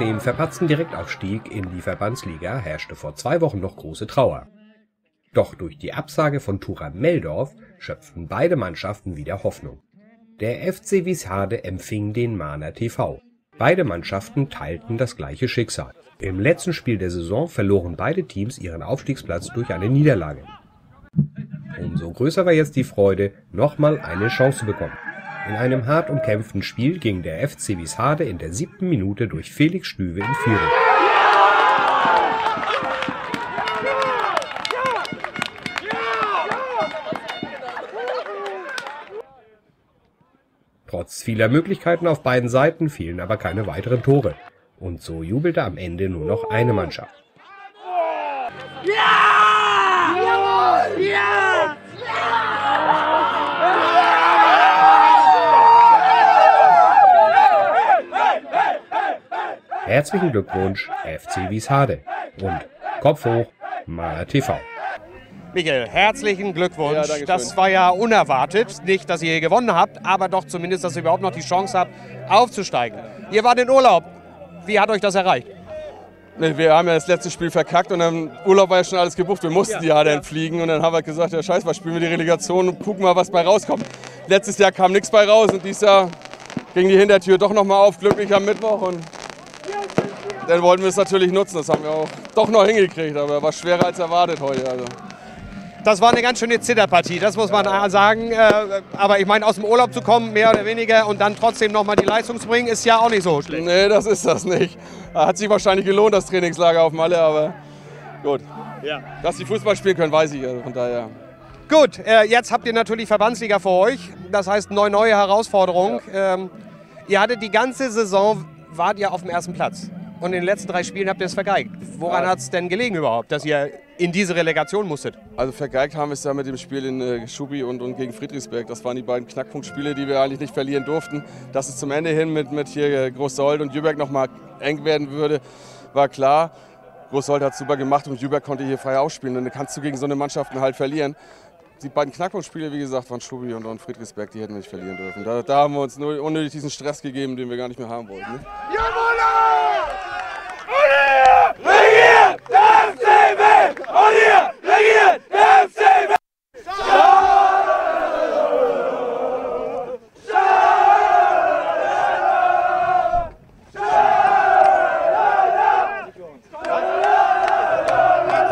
dem verpatzten Direktaufstieg in die Verbandsliga herrschte vor zwei Wochen noch große Trauer. Doch durch die Absage von Turan Meldorf schöpften beide Mannschaften wieder Hoffnung. Der FC Wieshade empfing den Mahner TV. Beide Mannschaften teilten das gleiche Schicksal. Im letzten Spiel der Saison verloren beide Teams ihren Aufstiegsplatz durch eine Niederlage. Umso größer war jetzt die Freude, nochmal eine Chance zu bekommen. In einem hart umkämpften Spiel ging der FC Wieshade in der siebten Minute durch Felix Stüwe in Führung. Trotz vieler Möglichkeiten auf beiden Seiten fielen aber keine weiteren Tore. Und so jubelte am Ende nur noch eine Mannschaft. Ja! Jawohl! Ja! Herzlichen Glückwunsch, FC Wieshade. Und Kopf hoch, Maler TV. Michael, herzlichen Glückwunsch. Ja, das war ja unerwartet. Nicht, dass ihr hier gewonnen habt, aber doch zumindest, dass ihr überhaupt noch die Chance habt, aufzusteigen. Ihr wart in Urlaub. Wie hat euch das erreicht? Nee, wir haben ja das letzte Spiel verkackt und im Urlaub war ja schon alles gebucht. Wir mussten ja, ja dann fliegen und dann haben wir gesagt, ja scheiß, was spielen wir die Relegation und gucken mal, was bei rauskommt. Letztes Jahr kam nichts bei raus und dieses Jahr ging die Hintertür doch nochmal auf, glücklich am Mittwoch und dann wollten wir es natürlich nutzen. Das haben wir auch doch noch hingekriegt, aber war schwerer als erwartet heute. Also. Das war eine ganz schöne Zitterpartie, das muss man sagen. Äh, aber ich meine, aus dem Urlaub zu kommen, mehr oder weniger, und dann trotzdem nochmal die Leistung zu bringen, ist ja auch nicht so schlecht. Nee, das ist das nicht. Hat sich wahrscheinlich gelohnt, das Trainingslager auf Malle, aber gut. Ja. Dass sie Fußball spielen können, weiß ich. Also von daher. Gut, äh, jetzt habt ihr natürlich Verbandsliga vor euch. Das heißt, neue, neue Herausforderung. Ja. Ähm, ihr hattet die ganze Saison, wart ihr auf dem ersten Platz. Und in den letzten drei Spielen habt ihr es vergeigt. Woran ja. hat es denn gelegen überhaupt, dass ihr in diese Relegation musstet? Also vergeigt haben wir es ja mit dem Spiel in äh, Schubi und, und gegen Friedrichsberg. Das waren die beiden Knackpunktspiele, die wir eigentlich nicht verlieren durften. Dass es zum Ende hin mit, mit hier äh, Großsold und Jüberg nochmal eng werden würde, war klar. Großsold hat es super gemacht und Jüberg konnte hier frei ausspielen. Und dann kannst du gegen so eine Mannschaft halt verlieren. Die beiden Knackpunktspiele, wie gesagt, waren Schubi und, und Friedrichsberg, die hätten wir nicht verlieren dürfen. Da, da haben wir uns nur unnötig diesen Stress gegeben, den wir gar nicht mehr haben wollten. Ne? Jawohl! Regiert der FCB! Und hier regiert der FCB!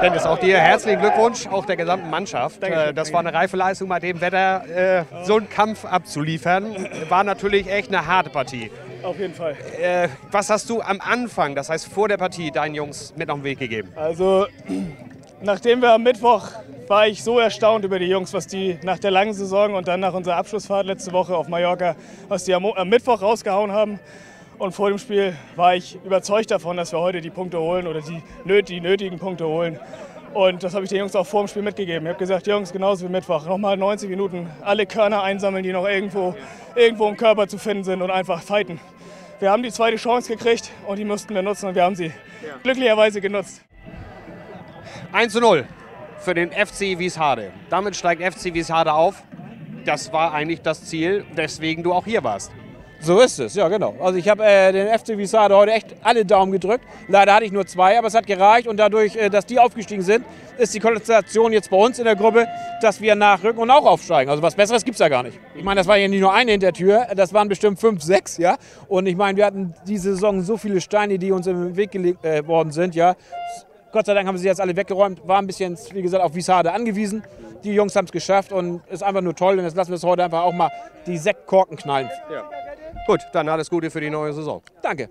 Dennis, auch dir herzlichen Glückwunsch, auch der gesamten Mannschaft. Dankeschön, das war eine reife Leistung, bei dem Wetter äh, so einen Kampf abzuliefern. War natürlich echt eine harte Partie. Auf jeden Fall. Äh, was hast du am Anfang, das heißt vor der Partie, deinen Jungs mit auf den Weg gegeben? Also, nachdem wir am Mittwoch war ich so erstaunt über die Jungs, was die nach der langen Saison und dann nach unserer Abschlussfahrt letzte Woche auf Mallorca, was die am, am Mittwoch rausgehauen haben. Und vor dem Spiel war ich überzeugt davon, dass wir heute die Punkte holen oder die, die nötigen Punkte holen. Und das habe ich den Jungs auch vor dem Spiel mitgegeben. Ich habe gesagt, Jungs, genauso wie Mittwoch, nochmal 90 Minuten alle Körner einsammeln, die noch irgendwo, irgendwo im Körper zu finden sind und einfach fighten. Wir haben die zweite Chance gekriegt und die mussten wir nutzen und wir haben sie ja. glücklicherweise genutzt. 1 zu 0 für den FC Wieshade. Damit steigt FC Wieshade auf. Das war eigentlich das Ziel, weswegen du auch hier warst. So ist es, ja genau. Also ich habe äh, den FC Visade heute echt alle Daumen gedrückt. Leider hatte ich nur zwei, aber es hat gereicht und dadurch, äh, dass die aufgestiegen sind, ist die Konstellation jetzt bei uns in der Gruppe, dass wir nachrücken und auch aufsteigen. Also was Besseres gibt es ja gar nicht. Ich meine, das war ja nicht nur eine Hintertür, das waren bestimmt fünf, sechs, ja. Und ich meine, wir hatten diese Saison so viele Steine, die uns im Weg gelegt äh, worden sind, ja. Gott sei Dank haben sie jetzt alle weggeräumt, war ein bisschen, wie gesagt, auf Visade angewiesen. Die Jungs haben es geschafft und ist einfach nur toll. Und jetzt lassen wir es heute einfach auch mal die Sektkorken knallen. Ja. Gut, dann alles Gute für die neue Saison. Danke.